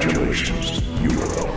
Congratulations, you are.